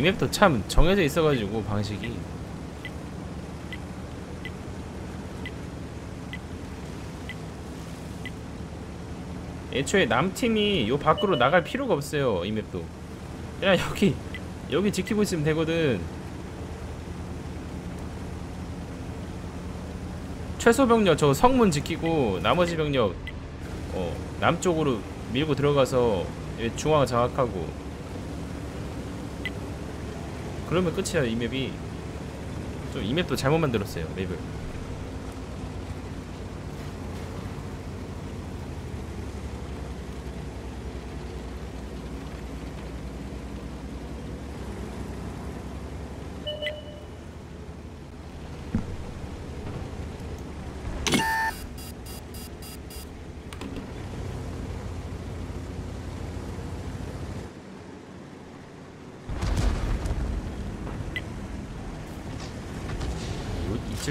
이 맵도 참 정해져 있어가지고 방식이. 애초에 남팀이 요 밖으로 나갈 필요가 없어요 이 맵도. 그냥 여기 여기 지키고 있으면 되거든. 최소 병력 저 성문 지키고 나머지 병력 어 남쪽으로 밀고 들어가서 얘 중앙 장악하고 그러면 끝이야 이 맵이. 좀 이 맵도 잘못 만들었어요 맵을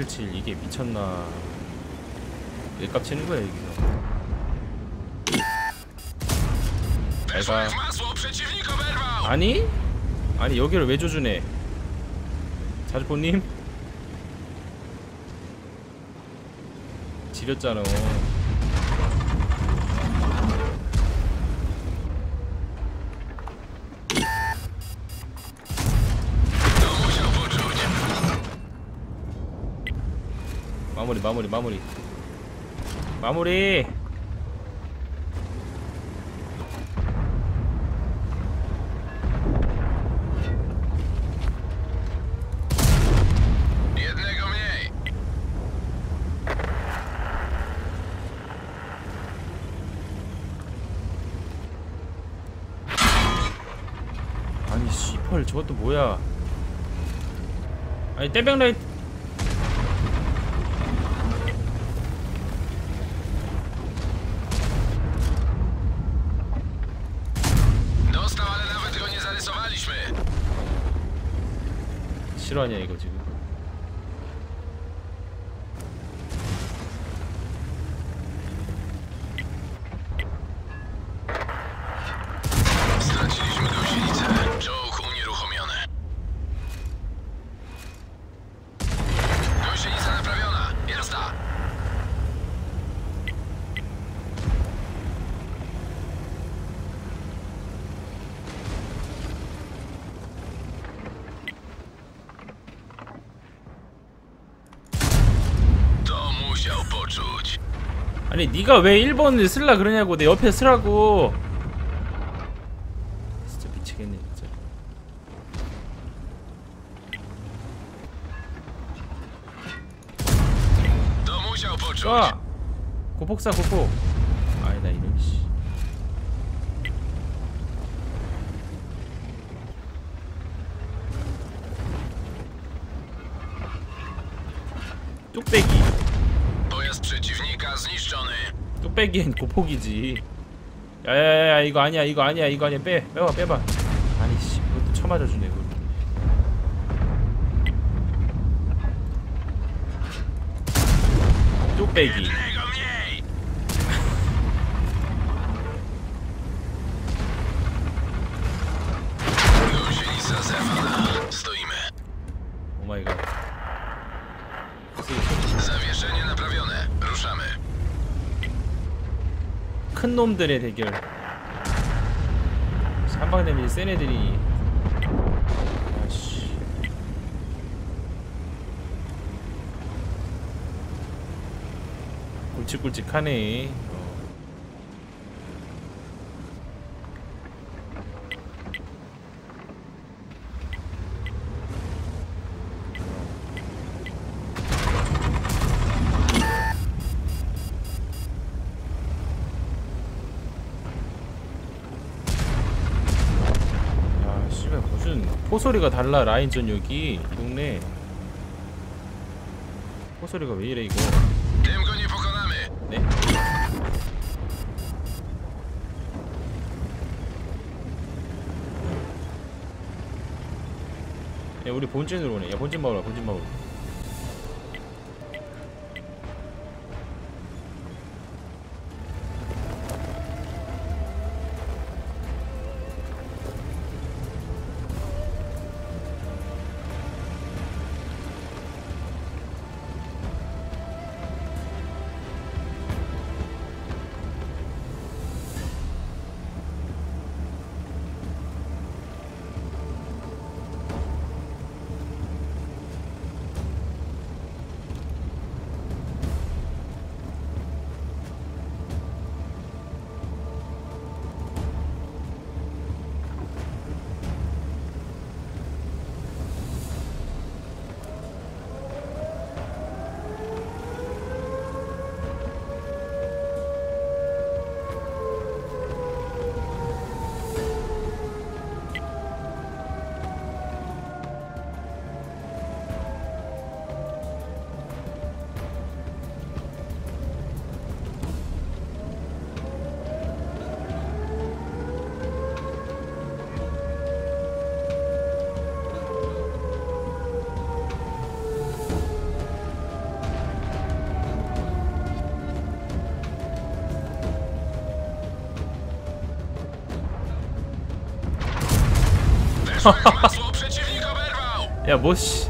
뭐, 277 이게 미쳤나 왜 깝치는 거야 여기서 내가! 아니? 아니 여기를 왜 조준해 자주포님? 지렸잖아 마무리 마무리 마무리. 마무리. 아니 씨펄 저것도 뭐야? 아니 Dostał, 실화냐 이거 지금 아니 네가 왜 1번을 쓸라 그러냐고 내 옆에 쓰라고 진짜 미치겠네 진짜. 쏴! 고폭 쏴 고폭 아니다 이런 씨 뚝배기 zniszczony. 뚝배기엔 고폭이지. 야야야야 이거 아니야 이거 아니야 이거 아니야. 빼 빼봐 빼봐. 아니 씨 그것도 쳐맞아 주네 그거 뚝배기. 오마이갓 큰 놈들의 대결. 한방 데미지 센 애들이. 굵직굵직하네 어. 야 씨발 무슨 포소리가 달라 라인전 여기 이. 동네. 포소리가 왜 이래 이거. 네? 야, 우리 본진으로 오네. 야, 본진 먹으라, 본진 먹으 야, 뭐, 씨.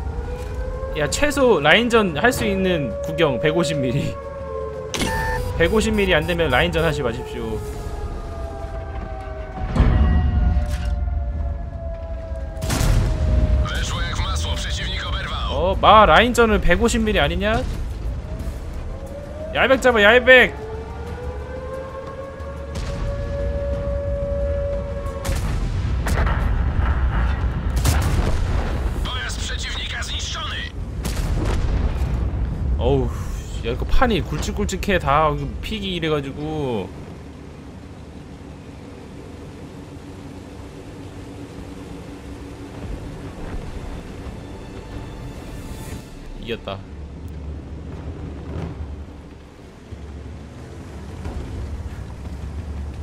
야, 최소 라인전 할 수 있는 구경 150mm. 150mm 안 되면 라인전 하지 마십시오. 어, 마 라인전을 150mm 아니냐? 야이백 잡아, 야이백! 판이 굵직굵직해, 다. pick이 이래가지고. 이겼다.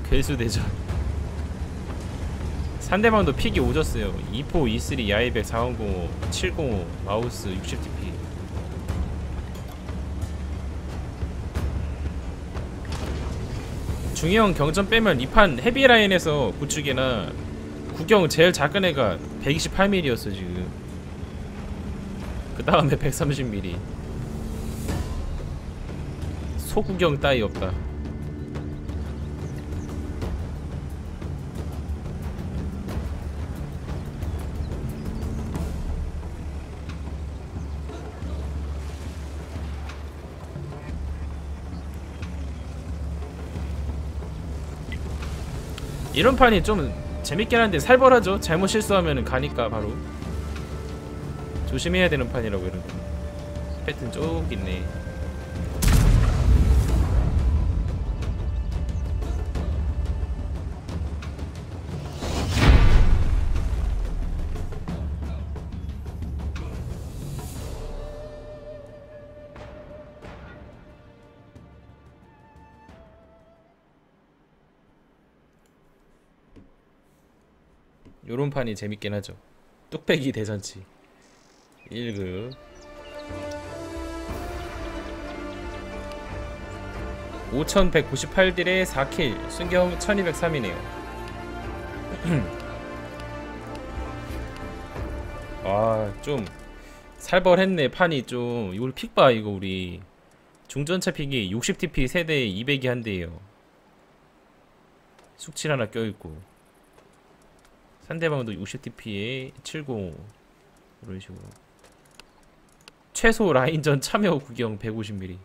괴수대전. 상대방도 pick이 오졌어요. E four, E three, 야이백, 410, 705, 마우스, 60TP. 중형 경전 빼면 이 판 헤비라인에서 구축이나 구경 제일 작은 애가 128mm였어 지금. 그 다음에 130mm 소구경 따위 없다 이런 판이 좀 재밌긴 한데 살벌하죠. 잘못 실수하면 가니까 바로 조심해야 되는 판이라고 이런 거 패턴 쭉 있네 요런 판이 재밌긴 하죠. 뚝배기 대잔치. 1급 5198딜에 4킬. 순경 1203이네요. 아좀 살벌했네 판이 좀. 이걸 픽봐 이거 우리. 중전차 픽이 60TP 세대에 200이 한대요. 숙칠 하나 껴있고 상대방도 60TP에 70 이런 식으로. 최소 라인전 참여 구경 150mm